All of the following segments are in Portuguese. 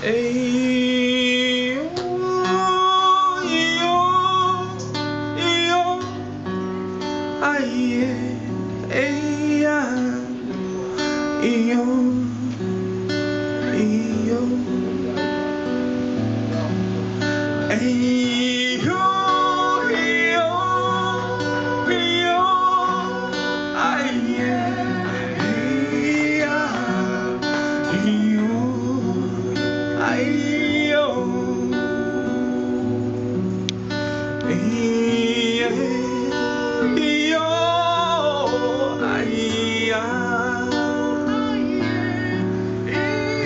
Ei, ei, ei, ei, e ai, ei, e oh.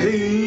Hey.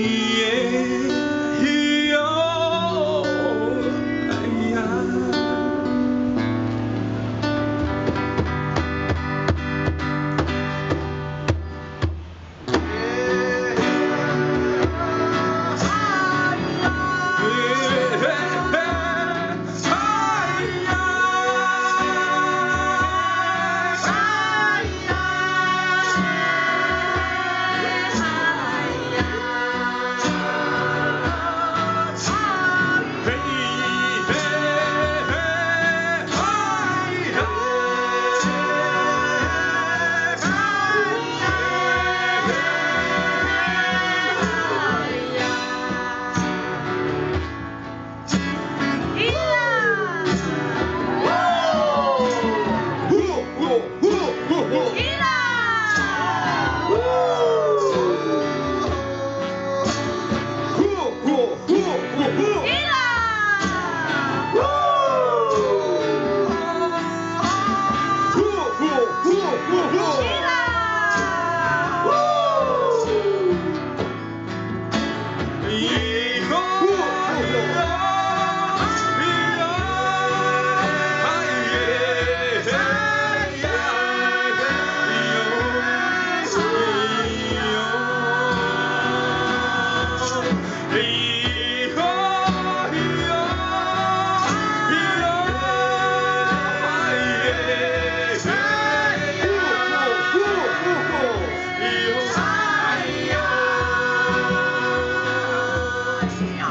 么奇妙？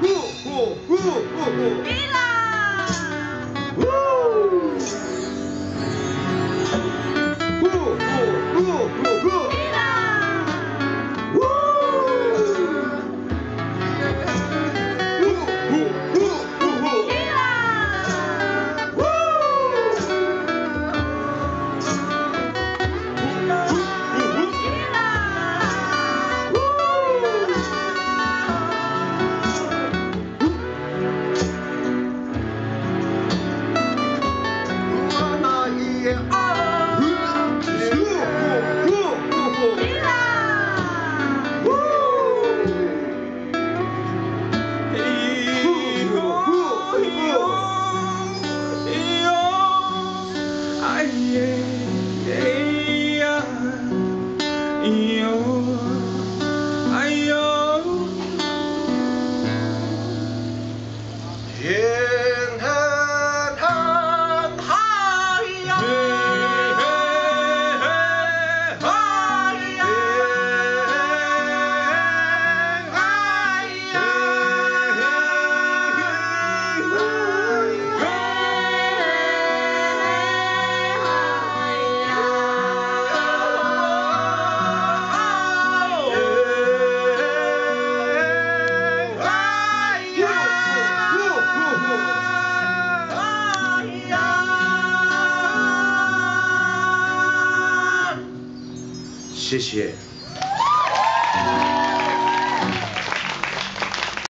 呼呼呼呼呼！谢谢。